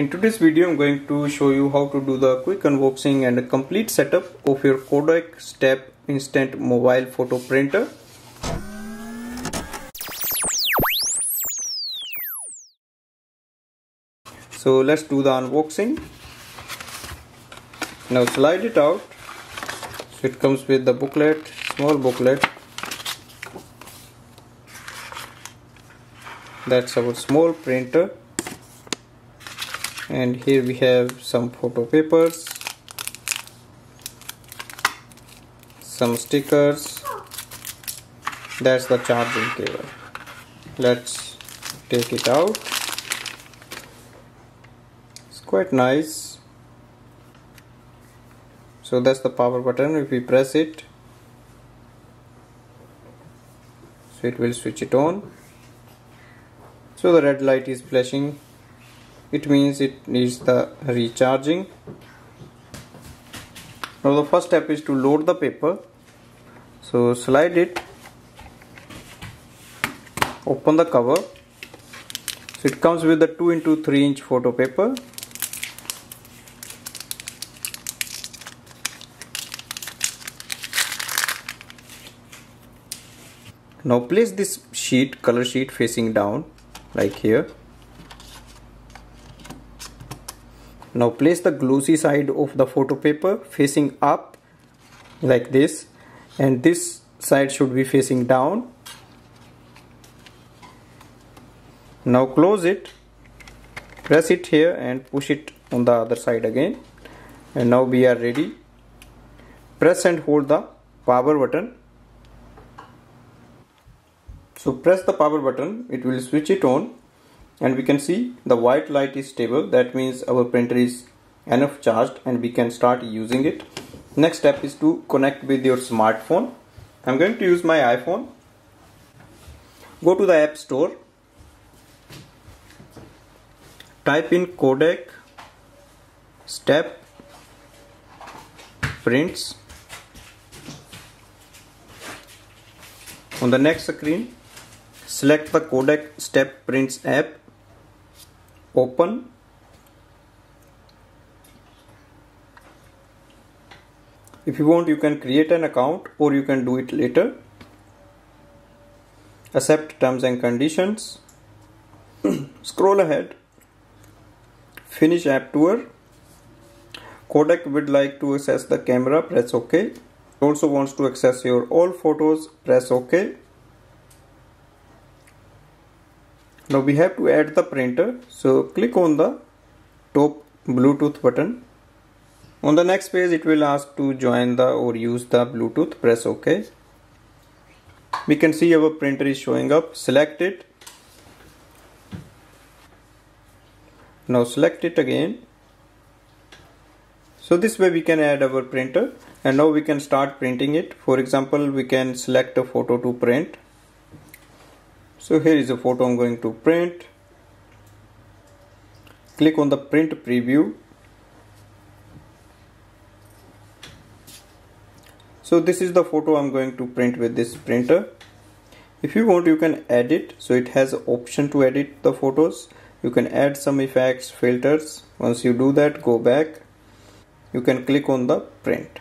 In today's video I'm going to show you how to do the quick unboxing and a complete setup of your Kodak Step Instant Mobile Photo Printer. So let's do the unboxing. Now slide it out. So it comes with the booklet, small booklet. That's our small printer and here we have some photo papers some stickers. That's the charging cable let's take it out. It's quite nice. So that's the power button. If we press it so it will switch it on. So the red light is flashing it means it needs the recharging. Now the first step is to load the paper. So slide it. Open the cover. So it comes with the 2 into 3 inch photo paper. Now place this sheet color sheet facing down like here now place the glossy side of the photo paper facing up like this and this side should be facing down. Now close it press it here and push it on the other side again. And now we are ready. Press and hold the power button. So press the power button. It will switch it on and we can see the white light is stable. That means our printer is enough charged and we can start using it. Next step is to connect with your smartphone. I'm going to use my iPhone. Go to the app store. Type in Kodak step prints on the next screen. Select the Kodak step prints app open. If you want you can create an account or you can do it later. Accept terms and conditions. Scroll ahead. Finish app tour. Kodak would like to access the camera. Press ok. Also wants to access your all photos. Press ok now we have to add the printer. So click on the top bluetooth button. On the next page it will ask to join the or use the bluetooth. Press ok. We can see our printer is showing up. Select it. Now select it again. So this way we can add our printer. And now we can start printing it. For example we can select a photo to print so here is a photo I'm going to print. Click on the print preview. So this is the photo I'm going to print with this printer. If you want you can edit. So it has option to edit the photos. You can add some effects filters. Once you do that go back. You can click on the print.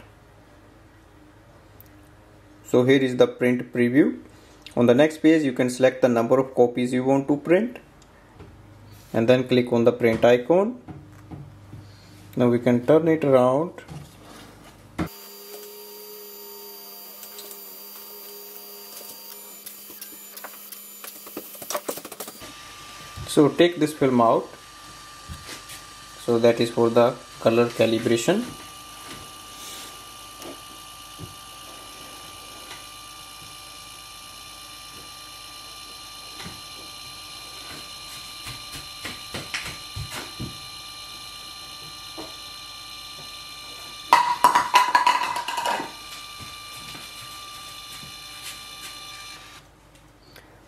So here is the print preview on the next page you can select the number of copies you want to print and then click on the print icon. Now we can turn it around. So take this film out. So that is for the color calibration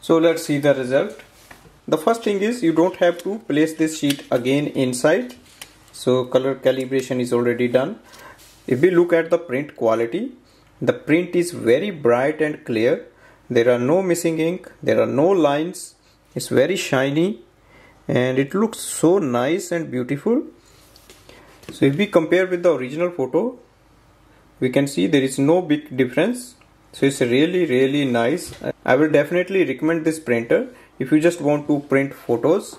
so let's see the result. The first thing is you don't have to place this sheet again inside. So color calibration is already done. If we look at the print quality the print is very bright and clear. There are no missing ink. There are no lines. It's very shiny. And it looks so nice and beautiful. So if we compare with the original photo we can see there is no big difference so it's really really nice. I will definitely recommend this printer if you just want to print photos.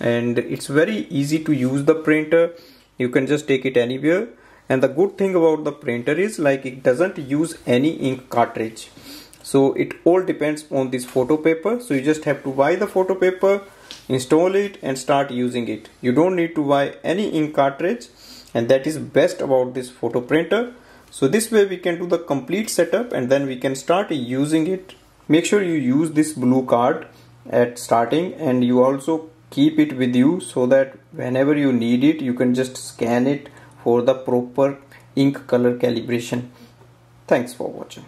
And it's very easy to use the printer. You can just take it anywhere. And the good thing about the printer is like it doesn't use any ink cartridge. So it all depends on this photo paper. So you just have to buy the photo paper install it and start using it. You don't need to buy any ink cartridge. And that is best about this photo printer so this way we can do the complete setup and then we can start using it. Make sure you use this blue card at starting and you also keep it with you so that whenever you need it you can just scan it for the proper ink color calibration. Thanks for watching